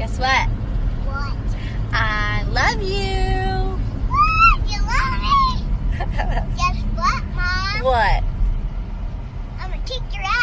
Guess what? What? I love you. What? You love me? Guess what, Mom? what? I'm gonna kick your ass.